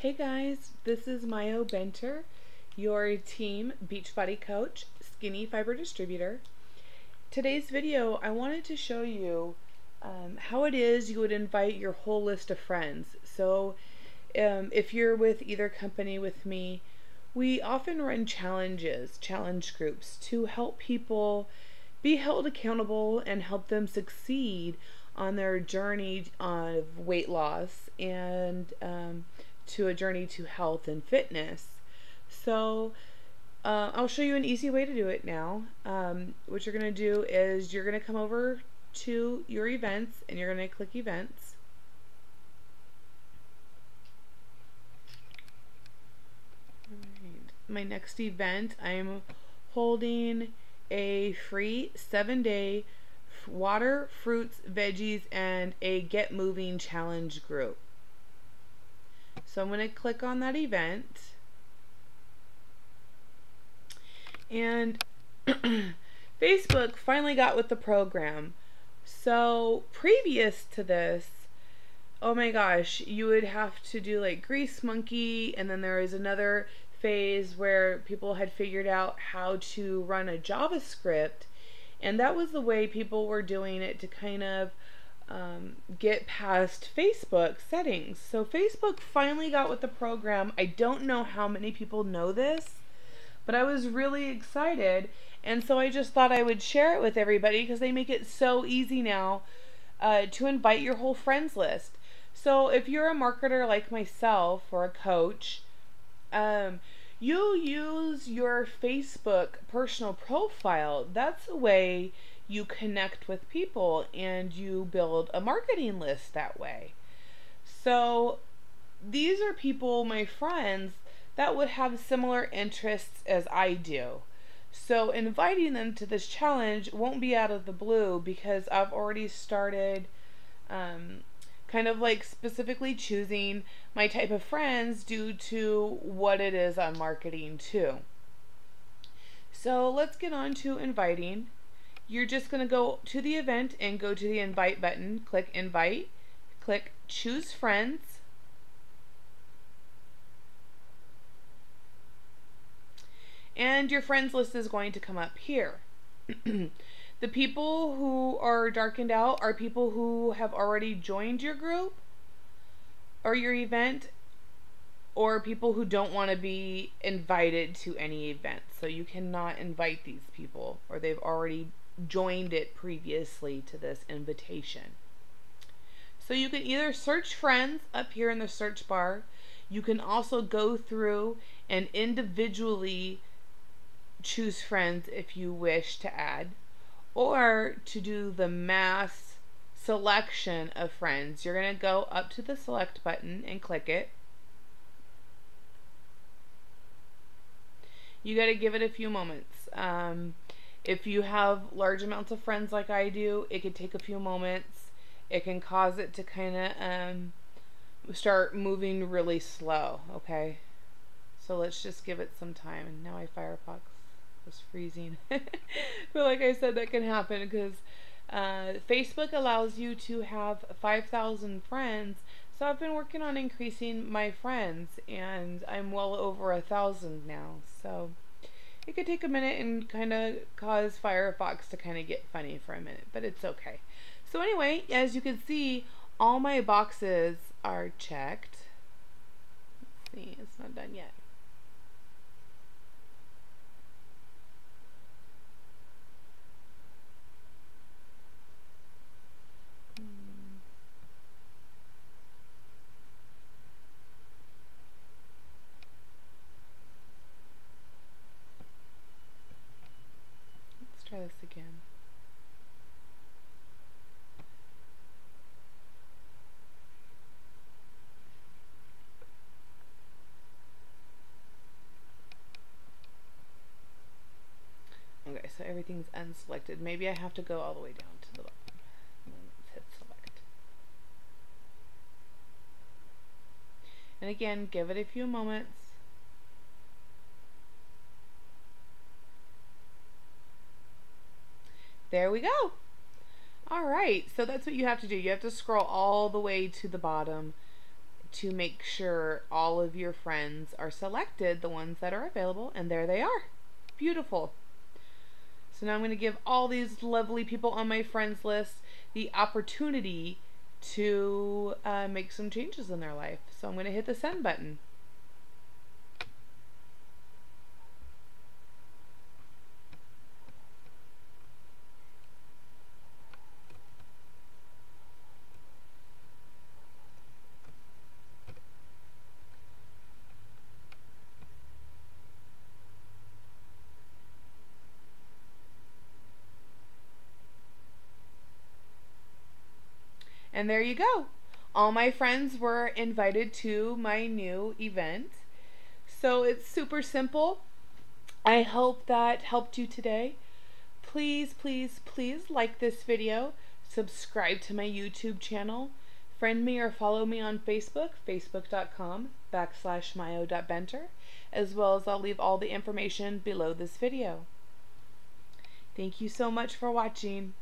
Hey guys, this is Mayo Benter, your team Beachbody coach, skinny fiber distributor. Today's video, I wanted to show you um, how it is you would invite your whole list of friends. So um, if you're with either company with me, we often run challenges, challenge groups to help people be held accountable and help them succeed on their journey of weight loss and um, to a journey to health and fitness. So uh, I'll show you an easy way to do it now. Um, what you're going to do is you're going to come over to your events and you're going to click events. My next event, I'm holding a free seven day water, fruits, veggies, and a get moving challenge group. So I'm going to click on that event. And Facebook finally got with the program. So previous to this, oh my gosh, you would have to do like Greasemonkey, and then there was another phase where people had figured out how to run a JavaScript, and that was the way people were doing it to kind of um, get past Facebook settings. So Facebook finally got with the program. I don't know how many people know this, but I was really excited. And so I just thought I would share it with everybody because they make it so easy now uh, to invite your whole friends list. So if you're a marketer like myself or a coach, um, you use your Facebook personal profile. That's a way you connect with people and you build a marketing list that way. So these are people, my friends, that would have similar interests as I do. So inviting them to this challenge won't be out of the blue because I've already started um, kind of like specifically choosing my type of friends due to what it is I'm marketing to. So let's get on to inviting you're just going to go to the event and go to the invite button, click invite, click choose friends, and your friends list is going to come up here. the people who are darkened out are people who have already joined your group or your event or people who don't want to be invited to any event. So you cannot invite these people or they've already joined it previously to this invitation. So you can either search friends up here in the search bar. You can also go through and individually choose friends if you wish to add or to do the mass selection of friends. You're going to go up to the select button and click it. You got to give it a few moments. Um, if you have large amounts of friends like I do, it could take a few moments. It can cause it to kind of um, start moving really slow, okay? So let's just give it some time. And now I Firefox was freezing. but like I said, that can happen because uh, Facebook allows you to have 5,000 friends. So I've been working on increasing my friends, and I'm well over a thousand now. So it could take a minute and kind of cause Firefox to kind of get funny for a minute, but it's okay. So anyway, as you can see, all my boxes are checked. Let's see, it's not done yet. try this again. Okay, so everything's unselected. Maybe I have to go all the way down to the bottom. Hit select. And again, give it a few moments. There we go. All right, so that's what you have to do. You have to scroll all the way to the bottom to make sure all of your friends are selected, the ones that are available, and there they are. Beautiful. So now I'm going to give all these lovely people on my friends list the opportunity to uh, make some changes in their life. So I'm going to hit the send button. And there you go. All my friends were invited to my new event. So it's super simple. I hope that helped you today. Please, please, please like this video. Subscribe to my YouTube channel. Friend me or follow me on Facebook, facebook.com backslash mayo.benter, as well as I'll leave all the information below this video. Thank you so much for watching.